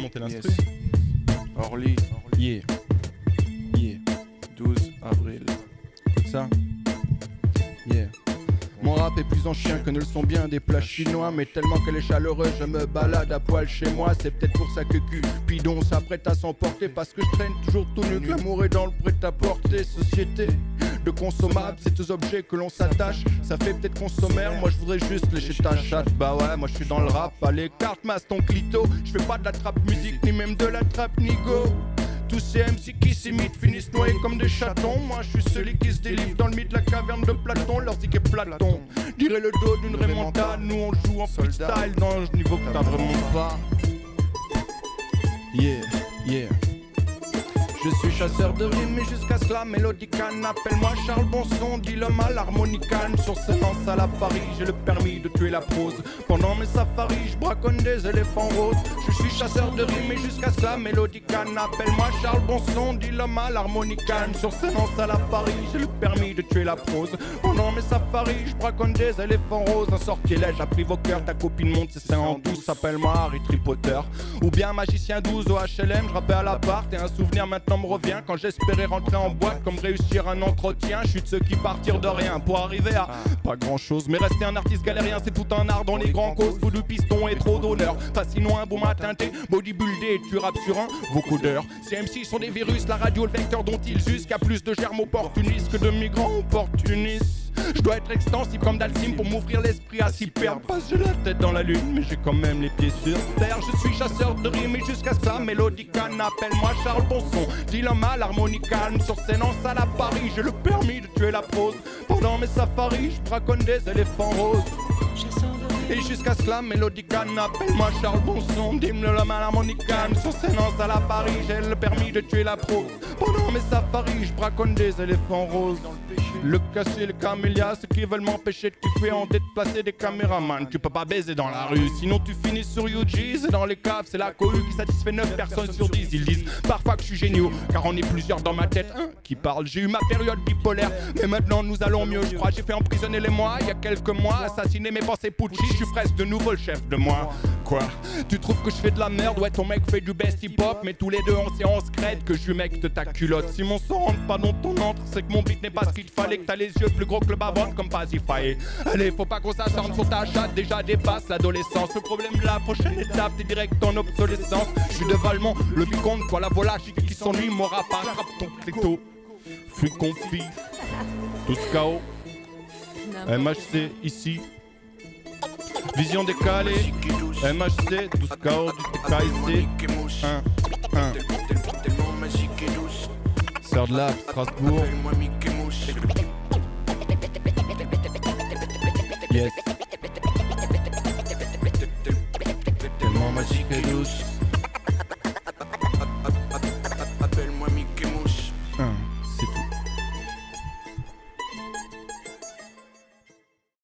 monter l'instru. Orly, Yeah. Yeah. 12 avril. ça. Yeah. Mon rap est plus en chien que ne le sont bien des plats chinois Mais tellement qu'elle est chaleureuse, je me balade à poil chez moi C'est peut-être pour ça que Cupidon s'apprête à s'emporter Parce que je traîne toujours tout nu, que l'amour est dans le prêt-à-porter Société de consommables, c'est aux objets que l'on s'attache Ça fait peut-être consommaire, moi je voudrais juste lécher ta chatte Bah ouais, moi je suis dans le rap, allez carte masse ton clito Je fais pas de la trap musique, ni même de la trap nigo tous ces MC qui s'imitent finissent noyés comme des chatons. Moi je suis celui qui se délivre dans le mythe de la caverne de Platon. Leur est Platon. Dirait le dos d'une remontada. Nous on joue en freestyle dans le niveau que t'as vraiment pas. Yeah, yeah. Je suis chasseur de rimes et jusqu'à cela mélodicane Appelle-moi Charles Bonson, dit l'homme à l'harmonicane Sur ce lance à la Paris, j'ai le permis de tuer la prose. Pendant mes safaris, je braconne des éléphants roses. Je suis chasseur de rimes et jusqu'à cela mélodicane Appelle-moi Charles Bonson, dit l'homme à l'harmonicane Sur ce lance à la Paris, j'ai le permis de tuer la prose. Pendant mes safaris, je braconne des éléphants roses. Un sortilège a pris vos cœurs, ta copine monte seins en douce. Appelle-moi Harry Tripotter. Ou bien magicien 12 au HLM, je rappelle à l'appart Et un souvenir maintenant quand j'espérais rentrer en boîte comme réussir un entretien. Je ceux qui partirent de rien pour arriver à pas grand chose. Mais rester un artiste galérien, c'est tout un art dans les grands causes. Vous de piston et trop d'honneur. Pas sinon un beau matin, t'es bodybuildé tu rappes sur un vocodeur. Ces MC sont des virus, la radio, le vecteur dont ils usent. Qu'à plus de germes opportunistes que de migrants opportunistes. Je dois être extensif comme Dalsim pour m'ouvrir l'esprit à s'y perdre. J'ai la tête dans la lune, mais j'ai quand même les pieds sur terre. Je suis chasseur de rimes et jusqu'à ça, mélodicane. Appelle-moi Charles Bonson, dis l'homme à l'harmonicane. Sur scène en salle à Paris, j'ai le permis de tuer la prose. Pendant mes safaris, je braconne des éléphants roses. Et jusqu'à cela, mélodicane, appelle-moi Charles Bonson, dis-le l'homme à l'harmonicane. Sur scène à Paris, j'ai le permis de tuer la prose. Pendant mes safaris, je braconne des éléphants roses. Le caché, le camélia, ceux qui veulent m'empêcher de kiffer en déplacer des caméramans. Tu peux pas baiser dans la rue, sinon tu finis sur UG. C'est dans les caves, c'est la cohue qui satisfait 9 personnes sur 10. Ils disent parfois que je suis géniaux, car on est plusieurs dans ma tête. Un qui parle, j'ai eu ma période bipolaire, mais maintenant nous allons mieux. Je crois j'ai fait emprisonner les mois il y a quelques mois, assassiner mes pensées Pucci. Suis presque de nouveau le chef de moi. Quoi? Tu trouves que je fais de la merde? Ouais, ton mec fait du best hip-hop, mais tous les deux on séance crête que je suis mec de ta culotte. Si mon sang rentre pas dans ton entre, c'est que mon beat n'est pas ce qu'il fallait que t'as les yeux plus gros que le bavon comme Pazify. Allez, faut pas qu'on s'acharne sur ta chatte, déjà dépasse l'adolescence. Le problème, la prochaine étape, t'es direct en obsolescence. Je suis de Valmont, le vicomte, quoi la volage qui s'ennuie, m'aura pas, attrape ton clito. Fui confit, tous KO. MHC ici. Vision décalée, MHC, 12 KO du TKIC. 1, 1. Sœur de la Strasbourg. Yes.